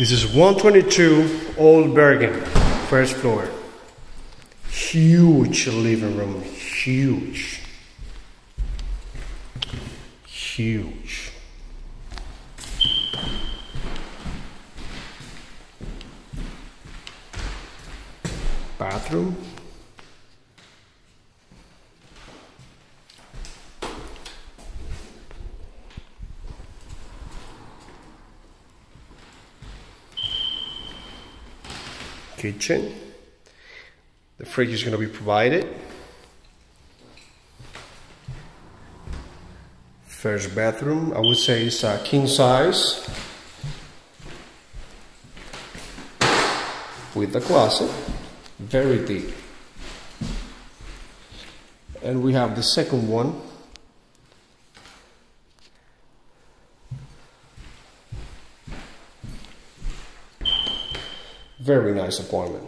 This is 122 Old Bergen, first floor. Huge living room, huge. Huge. Bathroom. Kitchen. The fridge is going to be provided. First bathroom, I would say it's a king size with a closet, very deep. And we have the second one Very nice appointment.